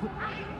Ha ha ha!